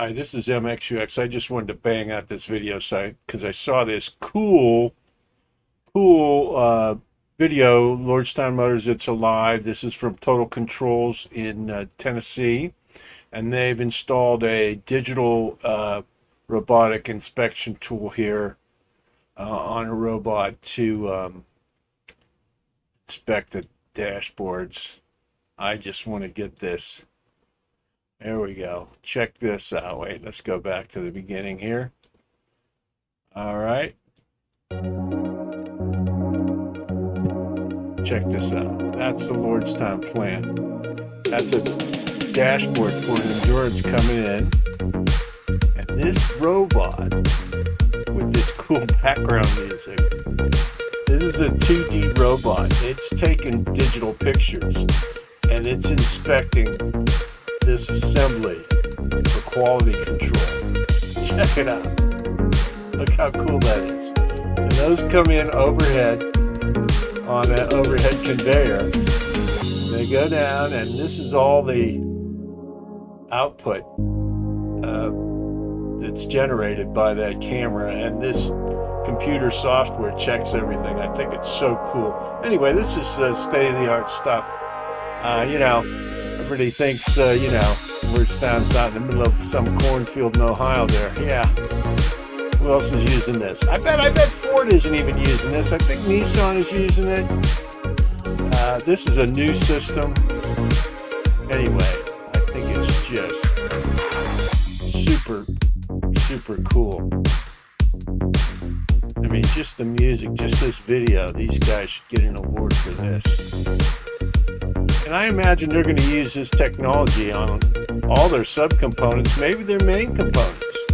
Hi, this is MXUX. I just wanted to bang out this video site because I saw this cool, cool uh, video, Lordstown Motors, It's Alive. This is from Total Controls in uh, Tennessee. And they've installed a digital uh, robotic inspection tool here uh, on a robot to um, inspect the dashboards. I just want to get this there we go. Check this out. Wait, let's go back to the beginning here. All right. Check this out. That's the Lordstown plan. That's a dashboard for an endurance coming in. And this robot with this cool background music. This is a 2D robot. It's taking digital pictures and it's inspecting this assembly for quality control. Check it out. Look how cool that is. And those come in overhead on an overhead conveyor. They go down, and this is all the output uh, that's generated by that camera. And this computer software checks everything. I think it's so cool. Anyway, this is uh, state of the art stuff. Uh, you know, everybody thinks, uh, you know, we're stands out in the middle of some cornfield in Ohio there. Yeah. Who else is using this? I bet, I bet Ford isn't even using this. I think Nissan is using it. Uh, this is a new system. Anyway, I think it's just super, super cool. I mean, just the music, just this video, these guys should get an award for this. And I imagine they're going to use this technology on all their subcomponents, maybe their main components.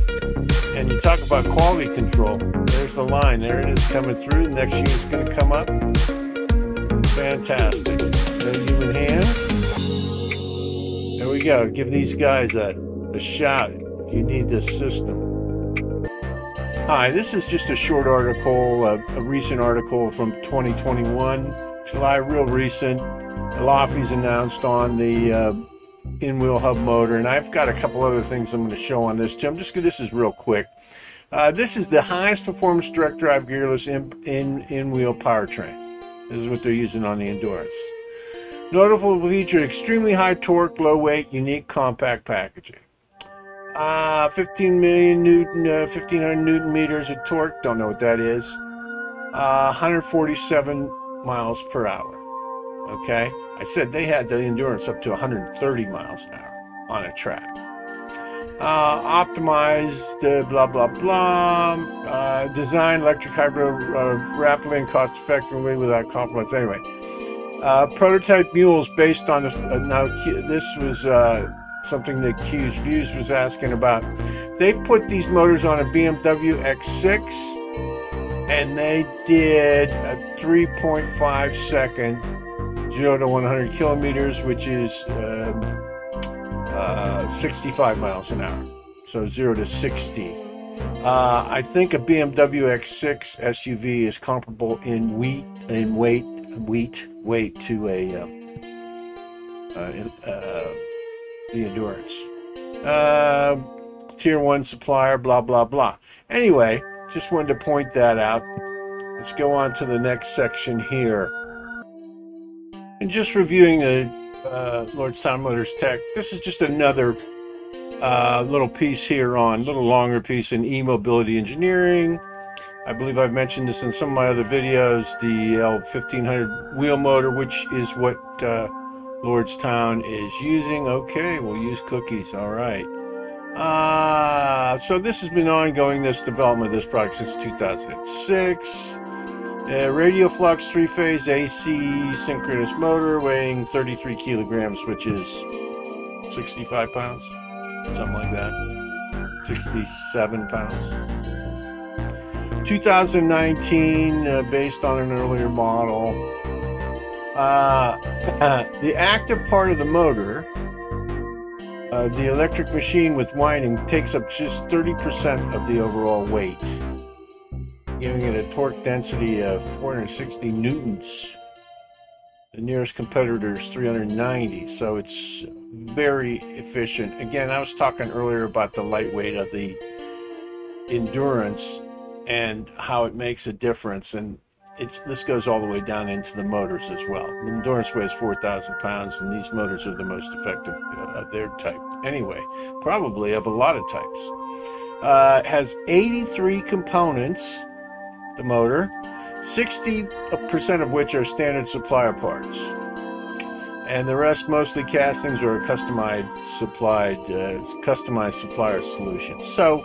And you talk about quality control. There's the line. There it is coming through. The next unit's going to come up. Fantastic. No human hands. There we go. Give these guys a, a shout if you need this system. Hi, this is just a short article, a, a recent article from 2021, July, real recent. Elaphe's announced on the uh, in-wheel hub motor, and I've got a couple other things I'm going to show on this too. I'm just going this is real quick. Uh, this is the highest performance direct drive gearless in, in in-wheel powertrain. This is what they're using on the Endurance. Notable feature: extremely high torque, low weight, unique compact packaging. Uh, 15 million newton, uh, 1500 newton meters of torque. Don't know what that is. Uh, 147 miles per hour. Okay, I said they had the endurance up to 130 miles an hour on a track. Uh, optimized, uh, blah blah blah. Uh, design electric hybrid uh, rapidly and cost effectively without compromise. Anyway, uh, prototype mules based on this. Uh, now this was something that Q's Views was asking about. They put these motors on a BMW X6 and they did a 3.5 second 0 to 100 kilometers, which is um, uh, 65 miles an hour. So 0 to 60. Uh, I think a BMW X6 SUV is comparable in weight, in weight, weight, weight to a um, uh, uh, the Endurance. Uh, tier one supplier, blah blah blah. Anyway, just wanted to point that out. Let's go on to the next section here. And just reviewing the uh, Lordstown Motors Tech, this is just another uh, little piece here on, a little longer piece in e-mobility engineering. I believe I've mentioned this in some of my other videos, the L1500 wheel motor, which is what uh, Lordstown is using. Okay, we'll use cookies, all right. Uh, so this has been ongoing, this development of this product since 2006. Uh, radial flux three phase AC synchronous motor weighing 33 kilograms, which is 65 pounds, something like that. 67 pounds. 2019, uh, based on an earlier model. Uh, the active part of the motor, uh, the electric machine with winding, takes up just 30% of the overall weight giving it a torque density of 460 newtons. The nearest competitor is 390, so it's very efficient. Again, I was talking earlier about the lightweight of the endurance and how it makes a difference. And this goes all the way down into the motors as well. The Endurance weighs 4,000 pounds, and these motors are the most effective of their type. Anyway, probably of a lot of types. Uh, has 83 components, the motor, 60% of which are standard supplier parts. And the rest mostly castings or customized supplied, uh, customized supplier solutions. So,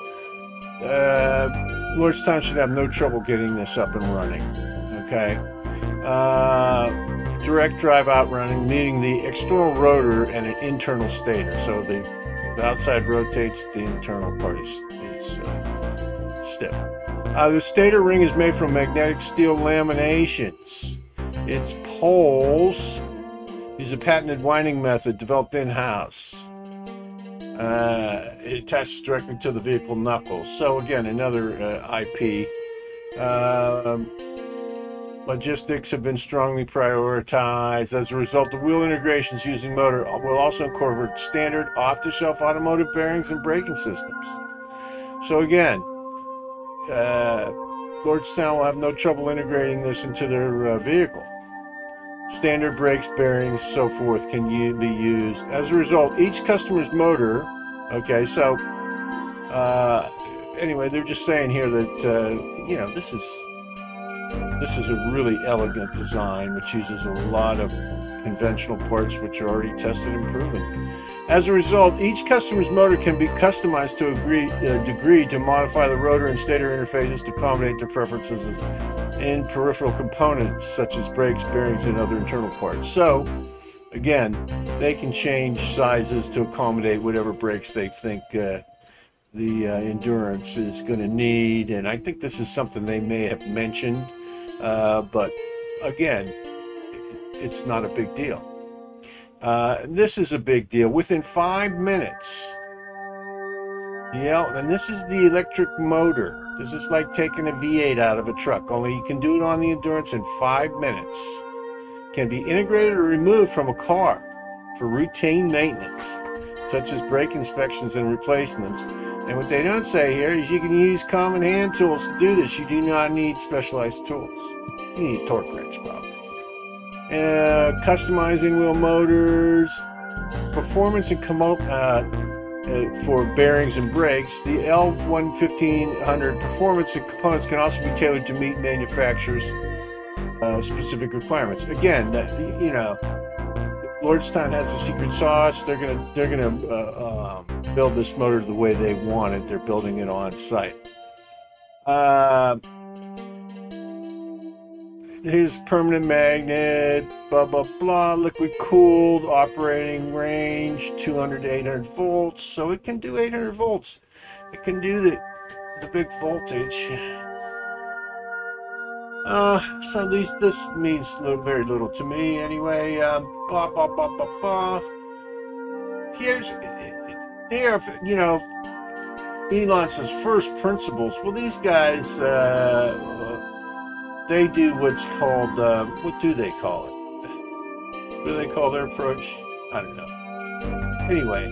uh, Lordstown should have no trouble getting this up and running. Okay. Uh, direct drive outrunning, meaning the external rotor and an internal stator. So the, the outside rotates, the internal part is, is uh, stiff. Uh, the stator ring is made from magnetic steel laminations. Its poles use a patented winding method developed in-house. Uh, it attaches directly to the vehicle knuckles. So again, another uh, IP. Um, logistics have been strongly prioritized. As a result, the wheel integrations using motor will also incorporate standard off-the-shelf automotive bearings and braking systems. So again, uh, Lordstown will have no trouble integrating this into their uh, vehicle. Standard brakes, bearings, so forth can be used. As a result, each customer's motor, okay, so uh, anyway, they're just saying here that, uh, you know, this is this is a really elegant design which uses a lot of conventional parts which are already tested and proven. As a result, each customer's motor can be customized to a uh, degree to modify the rotor and stator interfaces to accommodate their preferences in peripheral components such as brakes, bearings, and other internal parts. So, again, they can change sizes to accommodate whatever brakes they think uh, the uh, endurance is going to need. And I think this is something they may have mentioned, uh, but again, it's not a big deal. Uh, this is a big deal. Within five minutes, yeah, and this is the electric motor. This is like taking a V8 out of a truck, only you can do it on the Endurance in five minutes. Can be integrated or removed from a car for routine maintenance, such as brake inspections and replacements. And what they don't say here is you can use common hand tools to do this. You do not need specialized tools. You need a torque wrench, probably uh, customizing wheel motors, performance and commo- uh, uh, for bearings and brakes. The L1500 performance and components can also be tailored to meet manufacturers' uh, specific requirements. Again, you know, Lordstown has a secret sauce. They're gonna they're gonna uh, um, build this motor the way they want it. They're building it on site. Uh, here's permanent magnet, blah, blah, blah, liquid cooled, operating range 200 to 800 volts. So it can do 800 volts. It can do the, the big voltage. Uh, so at least this means very little to me anyway. Um, blah, blah, blah, blah, blah. Here's, there, you know, Elon says first principles. Well, these guys, uh, they do what's called, uh, what do they call it? What do they call their approach? I don't know. Anyway,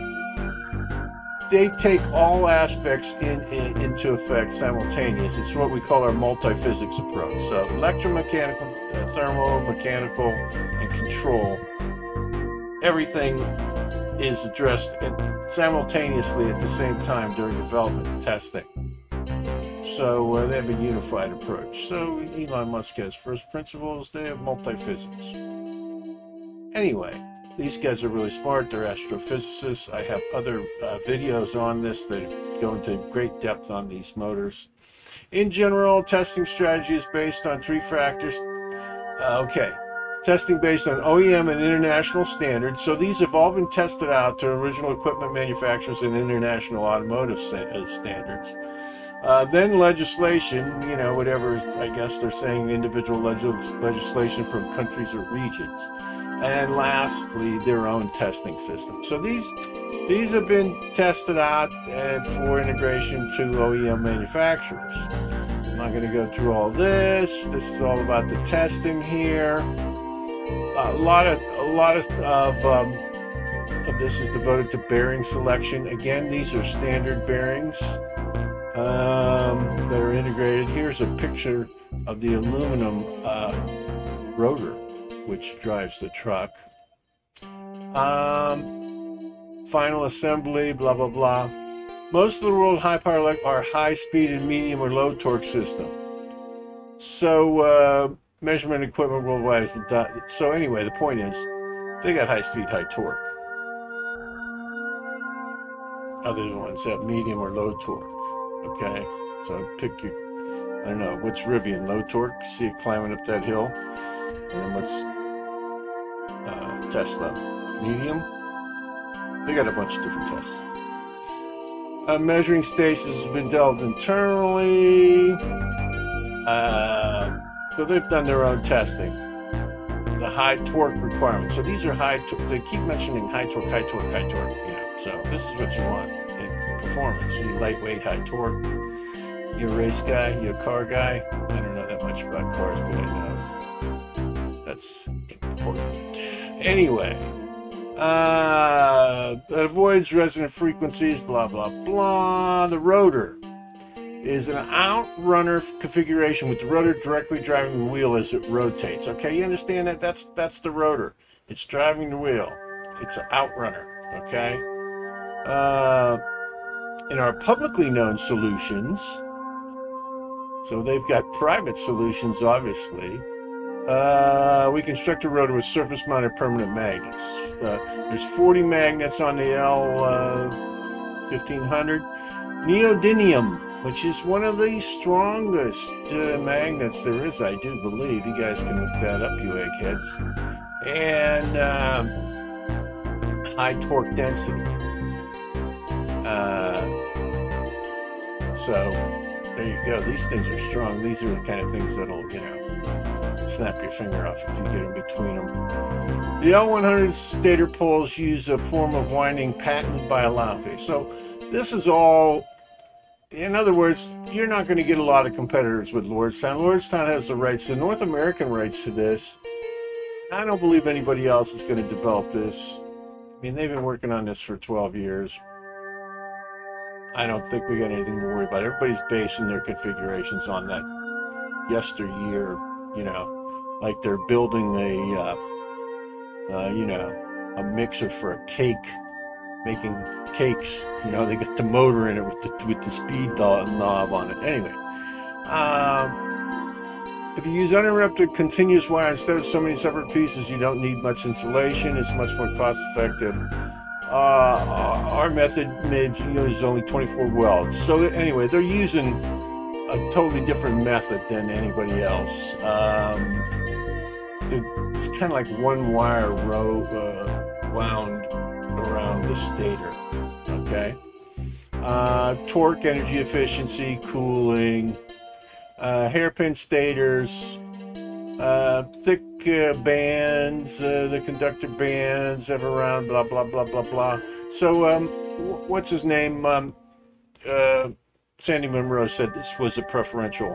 they take all aspects in, in, into effect simultaneous. It's what we call our multi-physics approach. So electromechanical, uh, thermal, mechanical, and control. Everything is addressed simultaneously at the same time during development and testing. So uh, they have a unified approach. So Elon Musk has first principles, they have multi-physics. Anyway, these guys are really smart. They're astrophysicists. I have other uh, videos on this that go into great depth on these motors. In general, testing strategy is based on three factors. Uh, okay, testing based on OEM and international standards. So these have all been tested out to original equipment manufacturers and international automotive uh, standards. Uh, then legislation, you know, whatever, I guess they're saying individual legis legislation from countries or regions. And lastly, their own testing system. So these these have been tested out for integration to OEM manufacturers. I'm not going to go through all this. This is all about the testing here. A lot of a lot of, of um, this is devoted to bearing selection. Again, these are standard bearings um, that are integrated. Here's a picture of the aluminum uh, rotor, which drives the truck. Um, final assembly, blah, blah, blah. Most of the world high power are high speed and medium or low torque system. So, uh, measurement equipment worldwide. So, anyway, the point is they got high speed, high torque. Other ones have medium or low torque. Okay, so pick your, I don't know, what's Rivian? Low torque? See it climbing up that hill? And then what's uh, Tesla? Medium? They got a bunch of different tests. Uh, measuring stations has been developed internally. Uh, so they've done their own testing. The high torque requirements. So these are high. They keep mentioning high torque, high torque, high torque. You know, so this is what you want performance. You lightweight, high torque. You're a race guy, You're a car guy. I don't know that much about cars, but I know that's important. Anyway, uh, avoids resonant frequencies, blah, blah, blah. The rotor is an outrunner configuration with the rotor directly driving the wheel as it rotates. Okay, you understand that? That's that's the rotor. It's driving the wheel. It's an outrunner. Okay. Uh, in our publicly known solutions, so they've got private solutions, obviously. Uh, we construct a rotor with surface mounted permanent magnets. Uh, there's 40 magnets on the L1500. Uh, Neodymium, which is one of the strongest uh, magnets there is, I do believe. You guys can look that up, you eggheads. And um, high torque density. So there you go. These things are strong. These are the kind of things that'll, you know, snap your finger off if you get in between them. The L100 stator poles use a form of winding patented by Elaphe. So this is all, in other words, you're not going to get a lot of competitors with Lordstown. Lordstown has the rights, the North American rights to this. I don't believe anybody else is going to develop this. I mean, they've been working on this for 12 years. I don't think we got anything to worry about. Everybody's basing their configurations on that yesteryear, you know, like they're building a, uh, uh, you know, a mixer for a cake, making cakes. You know, they got the motor in it with the with the speed knob on it. Anyway, um, if you use uninterrupted continuous wire instead of so many separate pieces, you don't need much insulation. It's much more cost effective uh, our method made uses only 24 welds. So anyway, they're using a totally different method than anybody else. Um, it's kind of like one wire row uh, wound around the stator. Okay. Uh, torque, energy efficiency, cooling, uh, hairpin stators, uh, thick uh, bands, uh, the conductor bands, ever around, blah, blah, blah, blah, blah. So, um, what's his name? Um, uh, Sandy Munro said this was a preferential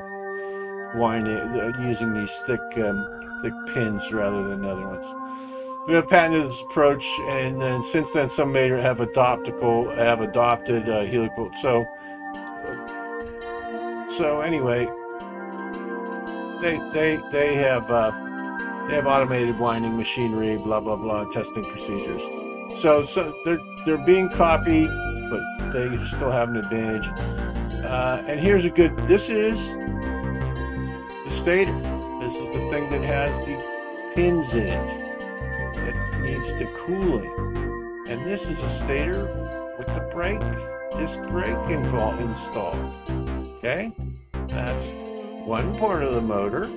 winding, uh, using these thick, um, thick pins rather than other ones. We have patented this approach, and then since then, some may have adoptical have adopted helical. So, so anyway, they they they have uh, they have automated winding machinery, blah blah blah, testing procedures. So so they're they're being copied, but they still have an advantage. Uh, and here's a good. This is the stator. This is the thing that has the pins in it that needs the cooling. And this is a stator with the brake, disc brake involved installed. Okay, that's one part of the motor.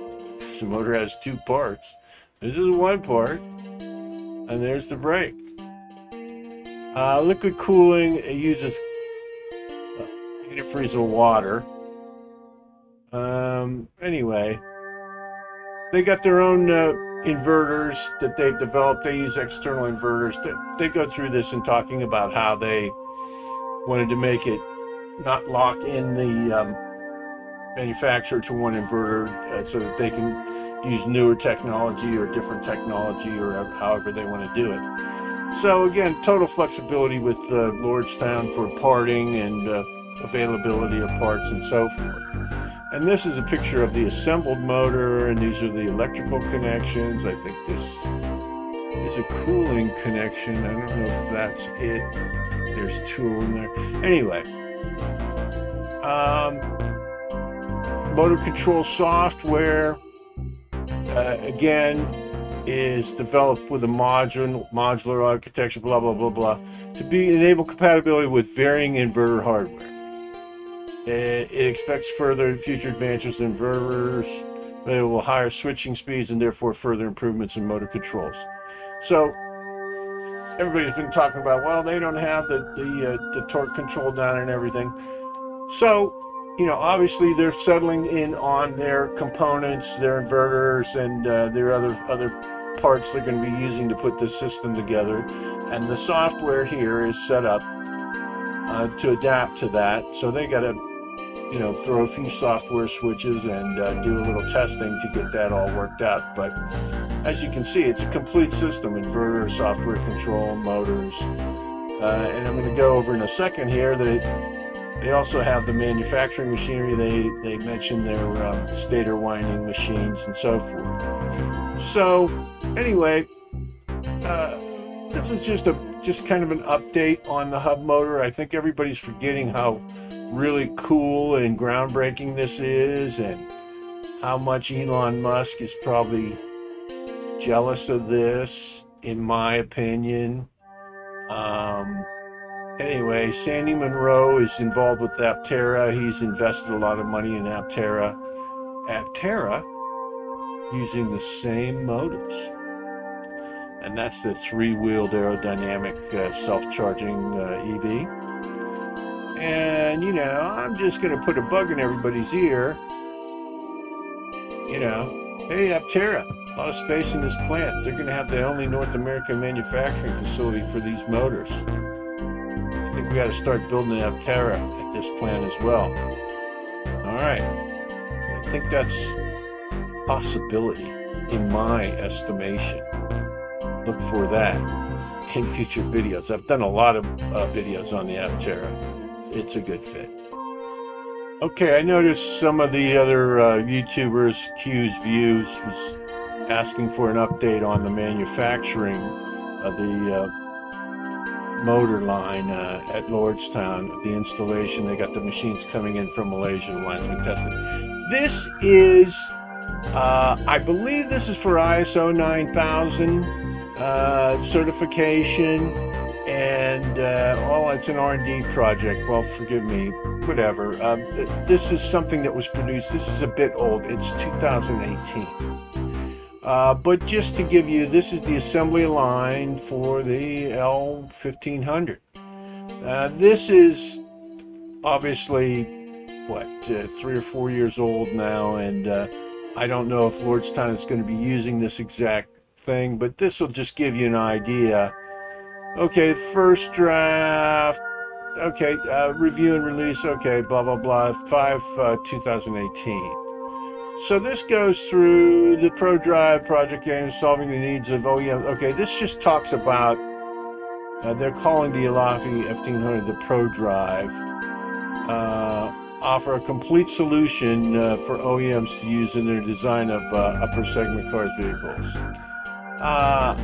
The motor has two parts. This is one part, and there's the brake. Uh, liquid cooling it uses uh, antifreeze water. Um, anyway, they got their own uh, inverters that they've developed. They use external inverters. They, they go through this and talking about how they wanted to make it not lock in the um, manufacturer to one inverter uh, so that they can use newer technology or different technology or however they want to do it. So again, total flexibility with uh, Lordstown for parting and uh, availability of parts and so forth. And this is a picture of the assembled motor, and these are the electrical connections. I think this is a cooling connection. I don't know if that's it. There's two in there. Anyway, um, motor control software, uh, again, is developed with a modular, modular architecture, blah, blah, blah, blah, to be enable compatibility with varying inverter hardware. It, it expects further future advances in inverters, will higher switching speeds and therefore further improvements in motor controls. So everybody's been talking about, well, they don't have the the, uh, the torque control down and everything. So, you know, obviously they're settling in on their components, their inverters, and uh, their other other parts they're going to be using to put the system together. And the software here is set up uh, to adapt to that. So they got to, you know, throw a few software switches and uh, do a little testing to get that all worked out. But as you can see, it's a complete system, inverter, software control, motors. Uh, and I'm going to go over in a second here that they also have the manufacturing machinery. They they mentioned their um, stator winding machines and so forth. So anyway, uh, this is just a just kind of an update on the hub motor. I think everybody's forgetting how really cool and groundbreaking this is, and how much Elon Musk is probably jealous of this, in my opinion. Um, Anyway, Sandy Munro is involved with Aptera. He's invested a lot of money in Aptera. Aptera using the same motors. And that's the three-wheeled aerodynamic uh, self-charging uh, EV. And, you know, I'm just going to put a bug in everybody's ear. You know, hey, Aptera, a lot of space in this plant. They're going to have the only North American manufacturing facility for these motors we got to start building the Aptera at this plant as well. All right. I think that's possibility in my estimation. Look for that in future videos. I've done a lot of uh, videos on the Aptera. It's a good fit. Okay, I noticed some of the other uh, YouTubers, Q's Views, was asking for an update on the manufacturing of the uh, motor line uh, at Lordstown, the installation. They got the machines coming in from Malaysia, the lines been tested. This is, uh, I believe this is for ISO 9000 uh, certification, and oh, it's an R&D project. Well, forgive me, whatever. Uh, this is something that was produced. This is a bit old. It's 2018. Uh, but just to give you, this is the assembly line for the L1500. Uh, this is obviously, what, uh, three or four years old now, and uh, I don't know if Lordstown is going to be using this exact thing, but this will just give you an idea. Okay, first draft, okay, uh, review and release, okay, blah, blah, blah, 5 uh, 2018. So this goes through the ProDrive project games, solving the needs of OEM. Okay, this just talks about, uh, they're calling the Elaphe F1500 the ProDrive. Uh, offer a complete solution uh, for OEMs to use in their design of uh, upper segment cars vehicles. Uh,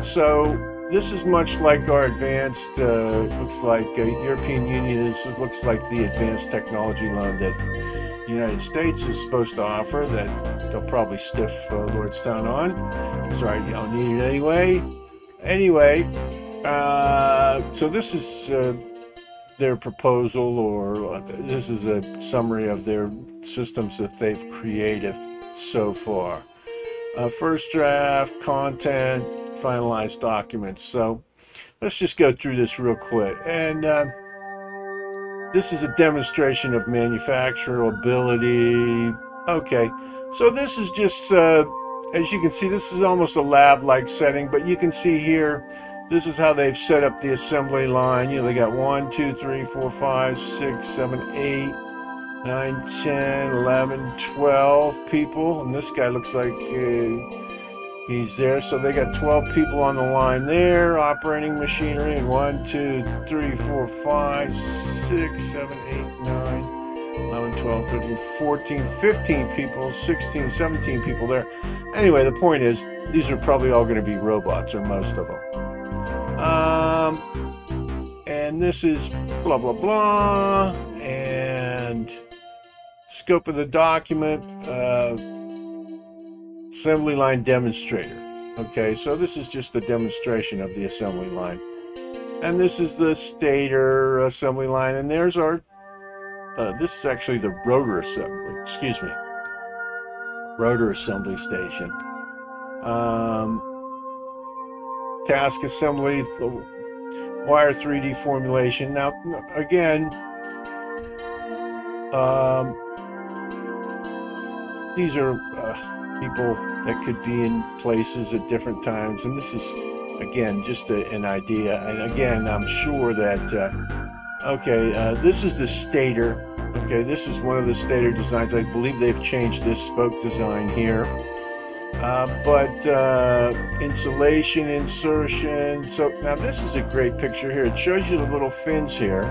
so this is much like our advanced, uh, looks like European Union, this looks like the advanced technology loan that the United States is supposed to offer that they'll probably stiff uh, Lordstown on. Sorry, you don't need it anyway. Anyway, uh, so this is uh, their proposal, or uh, this is a summary of their systems that they've created so far. Uh, first draft, content, finalized documents. So let's just go through this real quick. And uh, this is a demonstration of manufacturability. Okay, so this is just, uh, as you can see, this is almost a lab-like setting, but you can see here, this is how they've set up the assembly line. You know, they got 1, 2, 3, 4, 5, 6, 7, 8, 9, 10, 11, 12 people. And this guy looks like uh, He's there, so they got 12 people on the line there operating machinery. And 1, 2, 3, 4, 5, 6, 7, 8, 9, 11, 12, 13, 14, 15 people, 16, 17 people there. Anyway, the point is, these are probably all going to be robots, or most of them. Um, and this is blah, blah, blah. And scope of the document. Uh, assembly line demonstrator. Okay, so this is just a demonstration of the assembly line. And this is the stator assembly line, and there's our, uh, this is actually the rotor assembly, excuse me, rotor assembly station. Um, task assembly, the wire 3D formulation. Now, again, um, these are uh, people that could be in places at different times. And this is, again, just a, an idea. And again, I'm sure that, uh, okay, uh, this is the stator. Okay, this is one of the stator designs. I believe they've changed this spoke design here. Uh, but uh, insulation, insertion. So now this is a great picture here. It shows you the little fins here.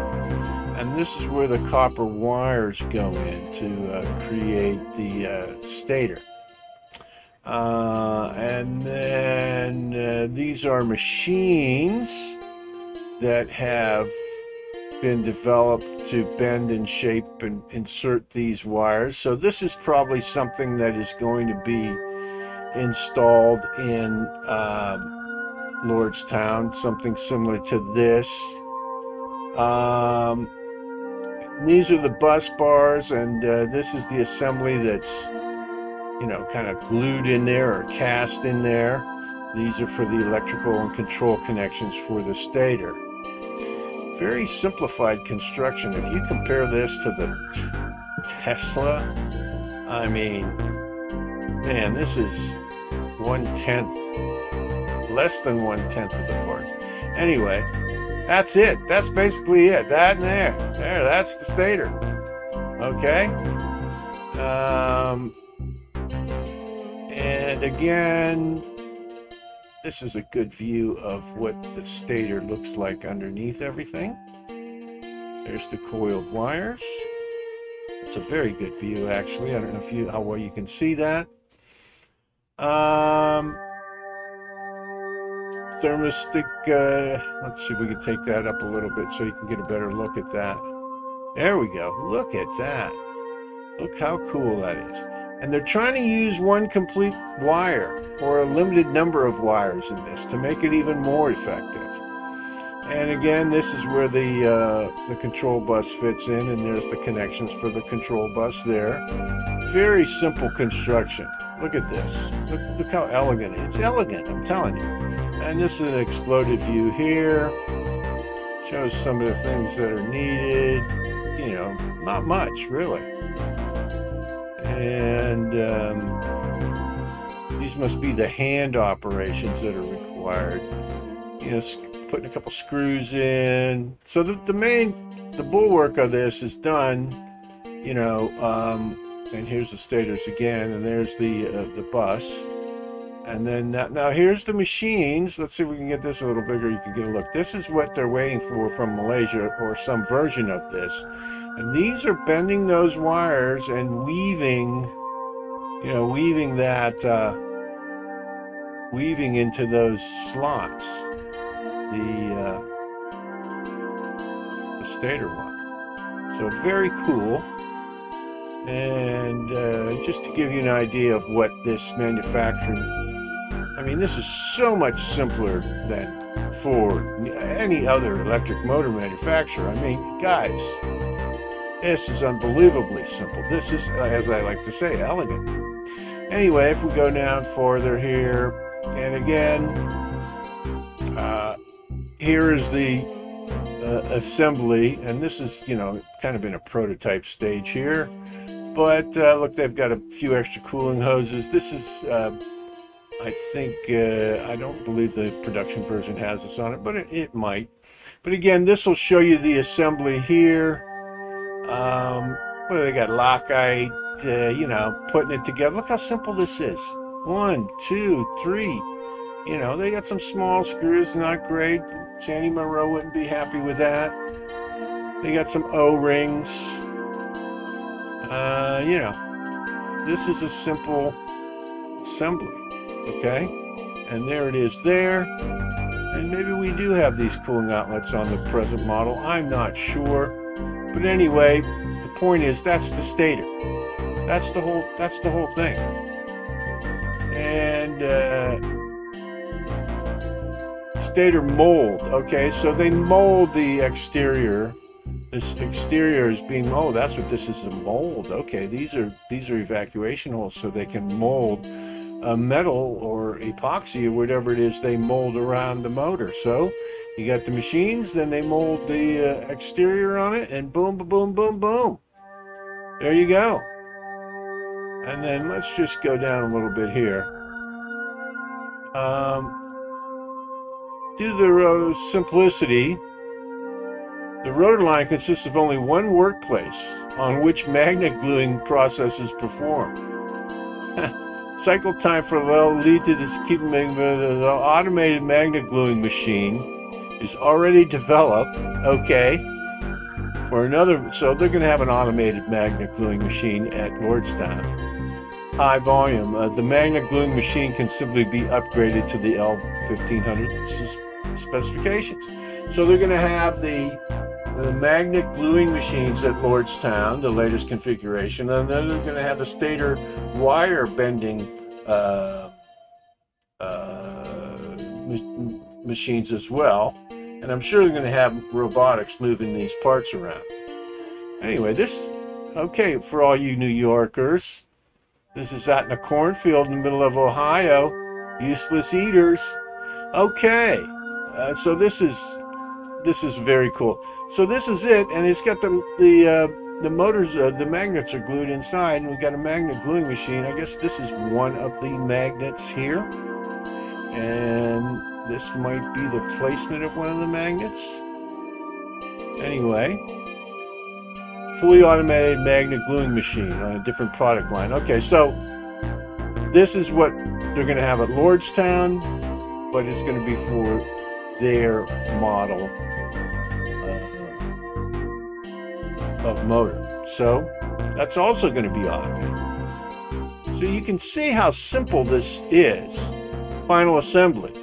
And this is where the copper wires go in to uh, create the uh, stator. Uh, and then uh, these are machines that have been developed to bend and shape and insert these wires. So this is probably something that is going to be installed in um, Lordstown, something similar to this. Um, these are the bus bars, and uh, this is the assembly that's you know, kind of glued in there or cast in there. These are for the electrical and control connections for the stator. Very simplified construction. If you compare this to the Tesla, I mean, man, this is one tenth, less than one tenth of the parts. Anyway, that's it. That's basically it. That and there. There, that's the stator. Okay? Um, again, this is a good view of what the stator looks like underneath everything. There's the coiled wires. It's a very good view, actually. I don't know if you how well you can see that. Um, thermistic. Uh, let's see if we can take that up a little bit so you can get a better look at that. There we go. Look at that. Look how cool that is. And they're trying to use one complete wire or a limited number of wires in this to make it even more effective. And again, this is where the, uh, the control bus fits in, and there's the connections for the control bus there. Very simple construction. Look at this. Look, look how elegant. It's elegant, I'm telling you. And this is an exploded view here. Shows some of the things that are needed. You know, not much, really and um, these must be the hand operations that are required. You know, putting a couple screws in. So the, the main, the bulwark of this is done, you know, um, and here's the stators again, and there's the, uh, the bus. And then now, now, here's the machines. Let's see if we can get this a little bigger. You can get a look. This is what they're waiting for from Malaysia or some version of this. And these are bending those wires and weaving, you know, weaving that, uh, weaving into those slots, the, uh, the stator one. So very cool. And uh, just to give you an idea of what this manufacturing, I mean, this is so much simpler than for any other electric motor manufacturer. I mean, guys, this is unbelievably simple. This is, as I like to say, elegant. Anyway, if we go down further here, and again, uh, here is the uh, assembly, and this is, you know, kind of in a prototype stage here. But uh, look, they've got a few extra cooling hoses. This is, uh, I think, uh, I don't believe the production version has this on it, but it, it might. But again, this will show you the assembly here. Um, what do they got? Loctite, uh, you know, putting it together. Look how simple this is. One, two, three. You know, they got some small screws, not great. Sandy Munro wouldn't be happy with that. They got some O-rings. Uh, you know, this is a simple assembly, okay? And there it is there. And maybe we do have these cooling outlets on the present model. I'm not sure. But anyway, point is that's the stator. That's the whole that's the whole thing. And uh, stator mold. Okay, so they mold the exterior. This exterior is being oh that's what this is a mold. Okay, these are these are evacuation holes so they can mold a metal or epoxy or whatever it is they mold around the motor. So you got the machines, then they mold the uh, exterior on it, and boom, boom, boom, boom. There you go. And then let's just go down a little bit here. Um, due to the uh, simplicity, the rotor line consists of only one workplace on which magnet gluing processes perform. Cycle time for well lead to this the automated magnet gluing machine is already developed. Okay. For another, so they're going to have an automated magnet gluing machine at Lordstown. High volume. Uh, the magnet gluing machine can simply be upgraded to the L1500 specifications. So they're going to have the the magnet gluing machines at Lordstown, the latest configuration, and then they're going to have the stator wire bending uh, uh, machines as well. And I'm sure they're going to have robotics moving these parts around. Anyway, this, okay, for all you New Yorkers, this is out in a cornfield in the middle of Ohio. Useless eaters. Okay, uh, so this is this is very cool. So this is it, and it's got the the uh, the motors, uh, the magnets are glued inside, and we've got a magnet gluing machine. I guess this is one of the magnets here, and this might be the placement of one of the magnets. Anyway, fully automated magnet gluing machine on a different product line. Okay, so this is what they're going to have at Lordstown, but it's going to be for their model uh, of motor. So that's also going to be automated. So you can see how simple this is. Final assembly.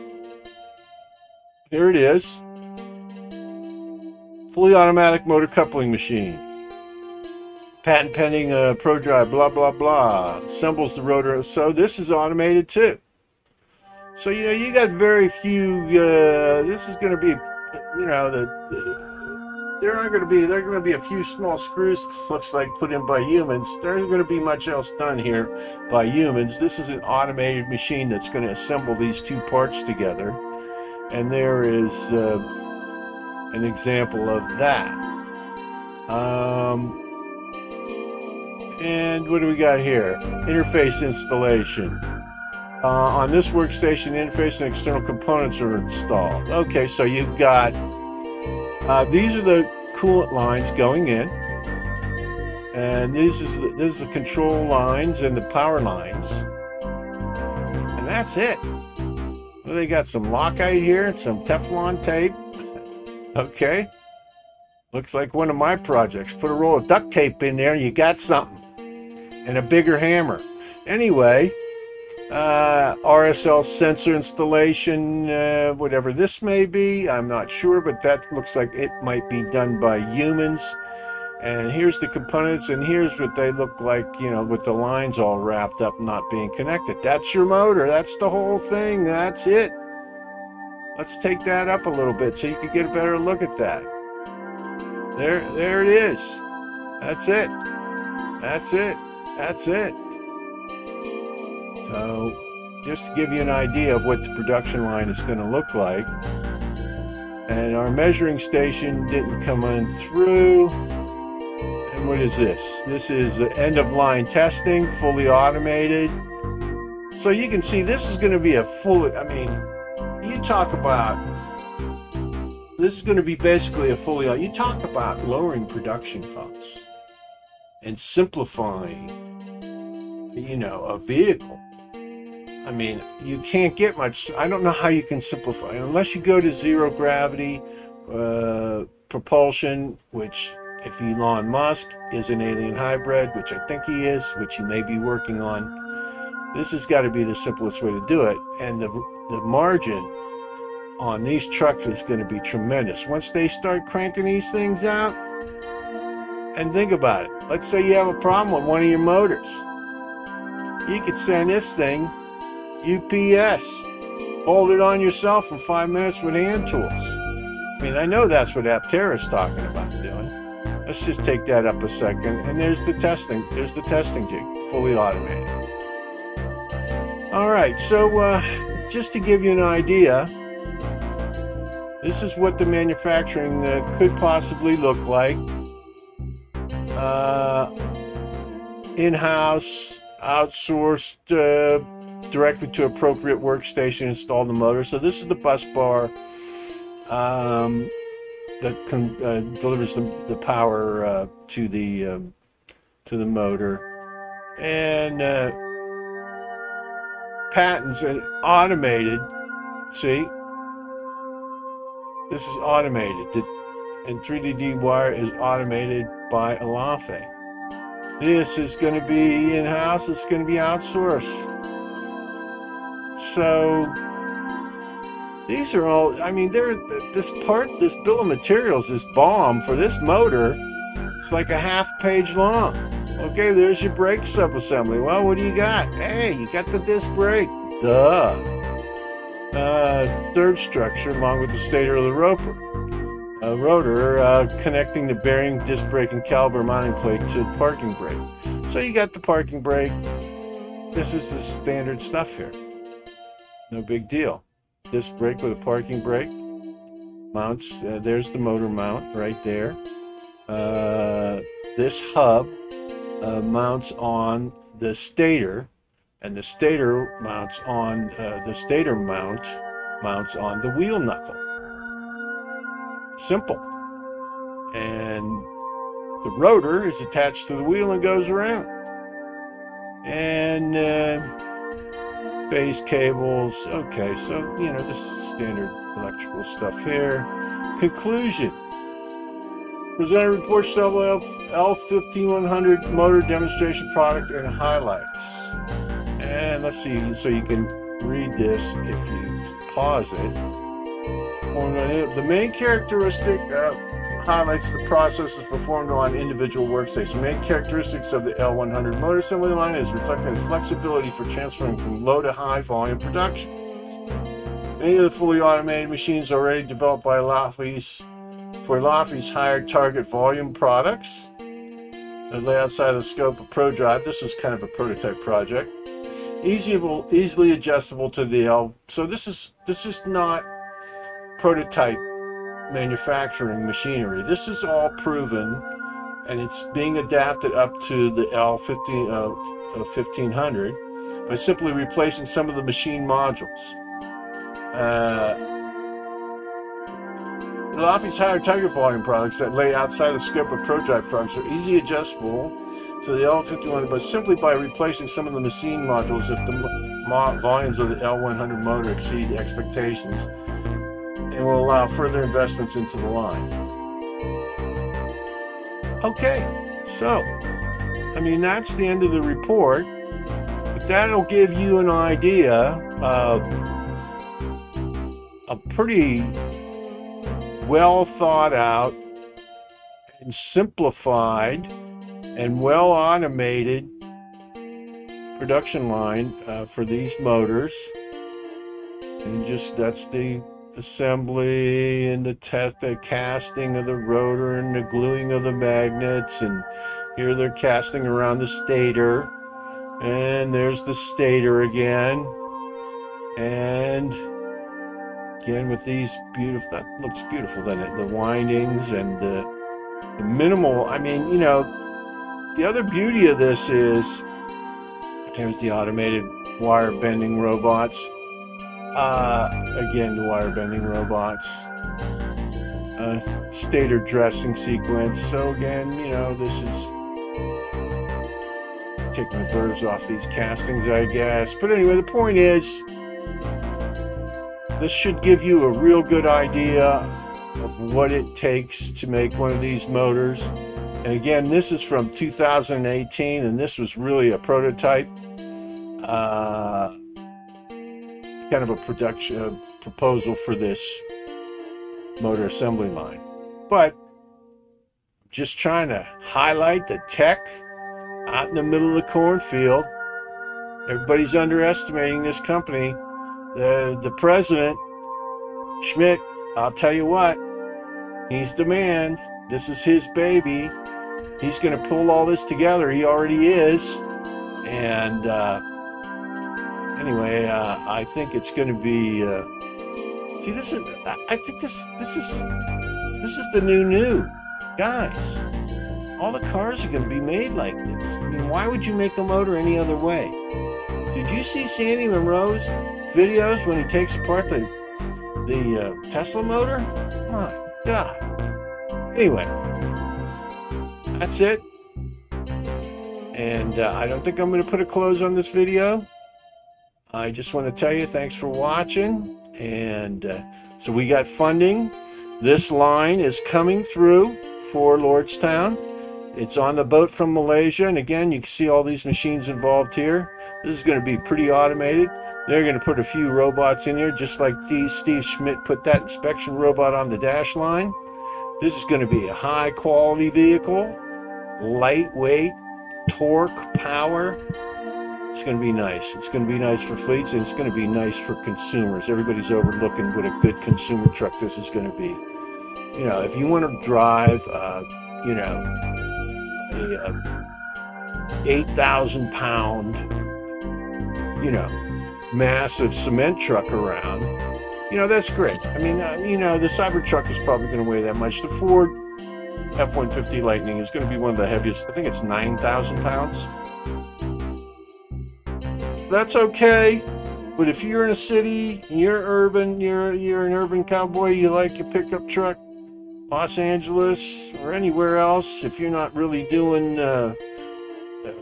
Here it is. Fully automatic motor coupling machine. Patent pending uh, ProDrive, blah, blah, blah. Assembles the rotor. So this is automated too. So, you know, you got very few, uh, this is going to be, you know, the, the there aren't going to be there are going to be a few small screws looks like put in by humans there isn't going to be much else done here by humans this is an automated machine that's going to assemble these two parts together and there is uh, an example of that um, and what do we got here interface installation uh, on this workstation interface and external components are installed okay so you've got uh, these are the coolant lines going in. And this is, the, this is the control lines and the power lines. And that's it. Well, they got some Loctite here, some Teflon tape. okay. Looks like one of my projects. Put a roll of duct tape in there, you got something. And a bigger hammer. Anyway, uh, RSL sensor installation, uh, whatever this may be. I'm not sure, but that looks like it might be done by humans. And here's the components, and here's what they look like, you know, with the lines all wrapped up, not being connected. That's your motor. That's the whole thing. That's it. Let's take that up a little bit so you can get a better look at that. There, there it is. That's it. That's it. That's it. So just to give you an idea of what the production line is going to look like. And our measuring station didn't come in through. What is this? This is end of line testing, fully automated. So you can see this is going to be a full, I mean, you talk about, this is going to be basically a fully, you talk about lowering production costs and simplifying, you know, a vehicle I mean, you can't get much. I don't know how you can simplify unless you go to zero gravity uh, propulsion, which if Elon Musk is an alien hybrid, which I think he is, which he may be working on, this has got to be the simplest way to do it. And the, the margin on these trucks is going to be tremendous. Once they start cranking these things out, and think about it. Let's say you have a problem with one of your motors. You could send this thing UPS. Hold it on yourself for five minutes with hand tools. I mean, I know that's what Aptera is talking about. Let's just take that up a second. And there's the testing. There's the testing jig, fully automated. All right, so uh, just to give you an idea, this is what the manufacturing uh, could possibly look like. Uh, in-house, outsourced uh, directly to appropriate workstation, install the motor. So this is the bus bar um, that uh, delivers the, the power uh, to the um, to the motor, and uh, patents and automated. See, this is automated. The, and 3DD wire is automated by Elaphe. This is going to be in-house. It's going to be outsourced. So these are all. I mean, they're this part, this bill of materials, this bomb for this motor. It's like a half page long. Okay, there's your brake subassembly. Well, what do you got? Hey, you got the disc brake. Duh. Uh, third structure, along with the stator of the roper. A rotor uh, connecting the bearing, disc brake, and caliper mounting plate to the parking brake. So you got the parking brake. This is the standard stuff here. No big deal. Disc brake with a parking brake. Mounts, uh, there's the motor mount right there. Uh, this hub uh, mounts on the stator and the stator mounts on uh, the stator mount mounts on the wheel knuckle. Simple. And the rotor is attached to the wheel and goes around. And uh, base cables. Okay, so you know this is standard electrical stuff here. Conclusion. Presenter reports several L15100 motor demonstration product and highlights. And let's see, so you can read this if you pause it. The main characteristic uh, highlights the processes performed on individual workstations. The main characteristics of the L100 motor assembly line is reflecting flexibility for transferring from low to high volume production. Many of the fully automated machines already developed by Elaphe's for Elaphe's higher target volume products. They lay outside the scope of ProDrive. This was kind of a prototype project. Easy, easily adjustable to the L. So this is this is not prototype manufacturing machinery. This is all proven, and it's being adapted up to the L15 uh, 1500 by simply replacing some of the machine modules. Uh, Elaphe's higher target volume products that lay outside the scope of ProDrive products are easy adjustable to the L51, but simply by replacing some of the machine modules if the volumes of the L100 motor exceed expectations and will allow further investments into the line. Okay, so, I mean, that's the end of the report, but that'll give you an idea of a pretty well thought out and simplified and well automated production line uh, for these motors. And just that's the assembly and the test, the casting of the rotor and the gluing of the magnets. And here they're casting around the stator. And there's the stator again. And again with these beautiful that looks beautiful doesn't it the windings and the, the minimal i mean you know the other beauty of this is here's the automated wire bending robots uh, again the wire bending robots uh, stator dressing sequence so again you know this is taking the burrs off these castings, I guess. But anyway, the point is, this should give you a real good idea of what it takes to make one of these motors. And again, this is from 2018, and this was really a prototype, uh, kind of a production uh, proposal for this motor assembly line. But just trying to highlight the tech out in the middle of the cornfield. Everybody's underestimating this company. The, the president, Schmidt, I'll tell you what, he's the man. This is his baby. He's going to pull all this together. He already is. And uh, anyway, uh, I think it's going to be. Uh, see, this is. I think this. This is. This is the new new, guys. All the cars are going to be made like this. I mean, why would you make a motor any other way? Did you see Sandy Munro's videos when he takes apart the the uh, Tesla motor? My God. Anyway, that's it. And uh, I don't think I'm going to put a close on this video. I just want to tell you thanks for watching. And uh, so we got funding. This line is coming through for Lordstown. It's on the boat from Malaysia, and again, you can see all these machines involved here. This is going to be pretty automated. They're going to put a few robots in here, just like. Steve Schmidt put that inspection robot on the dash line. This is going to be a high quality vehicle, lightweight, torque, power. It's going to be nice. It's going to be nice for fleets, and it's going to be nice for consumers. Everybody's overlooking what a good consumer truck this is going to be. You know, if you want to drive, uh, you know, a uh, 8,000 pound, you know, massive cement truck around, you know, that's great. I mean, uh, you know, the Cybertruck is probably going to weigh that much. The Ford F 150 Lightning is going to be one of the heaviest, I think it's 9,000 pounds. That's okay. But if you're in a city, you're urban, you're you're an urban cowboy, you like your pickup truck, Los Angeles or anywhere else, if you're not really doing uh, uh,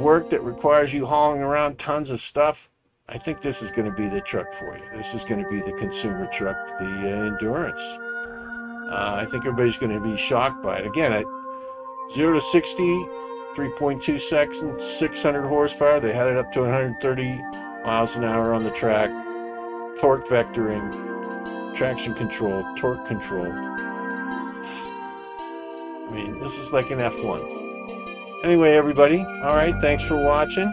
work that requires you hauling around tons of stuff, I think this is going to be the truck for you. This is going to be the consumer truck, the uh, endurance. Uh, I think everybody's going to be shocked by it. Again, at 0 to 60, 3.2 seconds, 600 horsepower. They had it up to 130 miles an hour on the track. Torque vectoring, traction control, torque control. I mean, this is like an F1. Anyway, everybody, all right, thanks for watching.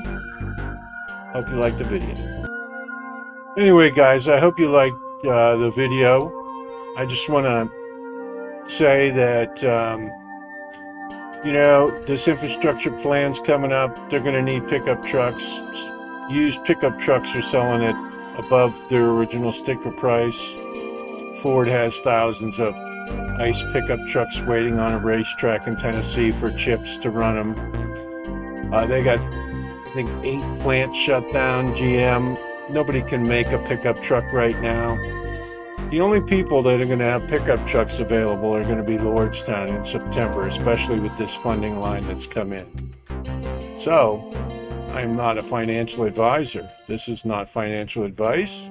Hope you liked the video. Anyway, guys, I hope you liked uh, the video. I just want to say that, um, you know, this infrastructure plan's coming up. They're going to need pickup trucks. Used pickup trucks are selling it above their original sticker price. Ford has thousands of ICE pickup trucks waiting on a racetrack in Tennessee for chips to run them. Uh, they got, I think, eight plants shut down. GM, nobody can make a pickup truck right now. The only people that are going to have pickup trucks available are going to be Lordstown in September, especially with this funding line that's come in. So, I am not a financial advisor. This is not financial advice.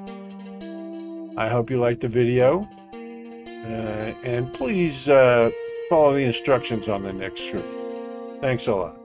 I hope you liked the video. Uh, and please uh, follow the instructions on the next script. Thanks a lot.